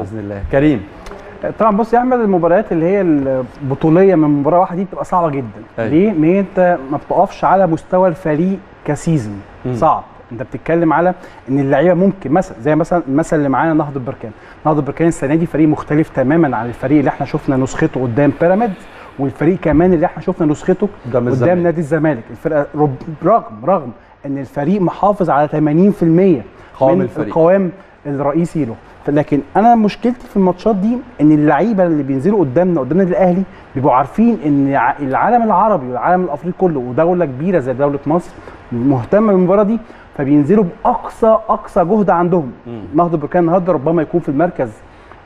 بإذن الله كريم طبعا بص يا احمد المباريات اللي هي البطولية من مباراة واحدة دي بتبقى صعبة جدا أيوة. ليه؟ إن أنت ما بتقفش على مستوى الفريق كسيزون. صعب أنت بتتكلم على إن اللعيبة ممكن مثلا زي مثلا المثل اللي معانا نهضة بركان نهضة بركان السنة دي فريق مختلف تماما عن الفريق اللي إحنا شفنا نسخته قدام بيراميدز والفريق كمان اللي إحنا شفنا نسخته قدام الزمالك. نادي الزمالك الفرقة رغم رغم إن الفريق محافظ على 80% قوام من الفريق. القوام الرئيسي له لكن أنا مشكلتي في الماتشات دي إن اللعيبة اللي بينزلوا قدامنا قدام النادي الأهلي بيبقوا عارفين إن العالم العربي والعالم الأفريقي كله ودولة كبيرة زي دولة مصر مهتمة بالمباراة دي فبينزلوا بأقصى أقصى جهد عندهم. نهضة بركان النهارده ربما يكون في المركز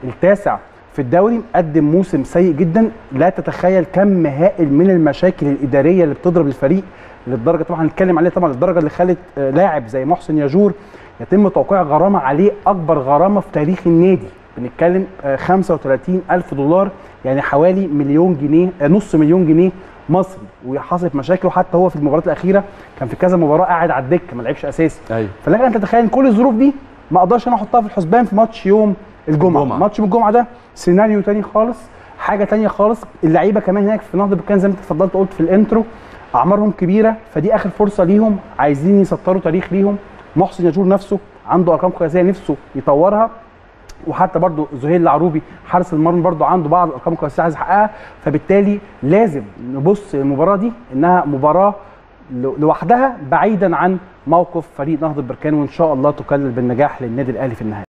التاسع في الدوري مقدم موسم سيء جدا لا تتخيل كم هائل من المشاكل الإدارية اللي بتضرب الفريق للدرجة طبعا هنتكلم عليها طبعا للدرجة اللي خلت آه، لاعب زي محسن ياجور يتم توقيع غرامة عليه أكبر غرامة في تاريخ النادي. بنتكلم آه، 35 ألف دولار يعني حوالي مليون جنيه آه، نص مليون جنيه مصري. وحصلت مشاكل وحتى هو في المباريات الأخيرة كان في كذا مباراة قاعد على الدكة ما لعبش أساسي. أيوه. فلك أنت تتخيل إن كل الظروف دي ما أقدرش أنا أحطها في الحسبان في ماتش يوم الجمعة. الجمعة. ماتش يوم الجمعة ده سيناريو تاني خالص حاجة تانية خالص. اللعيبة كمان هناك في نهضة بركان زي ما أنت اتفضلت قلت في ال intro أعمارهم كبيرة فدي آخر فرصة ليهم عايزين يسطروا تاريخ ليهم. محسن ياجور نفسه عنده أرقام قياسية نفسه يطورها. وحتى برضو زهير العروبي حارس المرمى برضو عنده بعض الارقام القياسيه عايز يحققها. فبالتالي لازم نبص للمباراة دي إنها مباراة لو- لوحدها بعيدا عن موقف فريق نهضة بركان. وإن شاء الله تكلل بالنجاح للنادي الأهلي في النهاية.